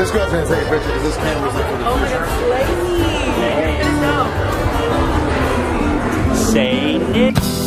this girl's gonna take a picture because this camera's like for the Oh my god, Slay! Say it.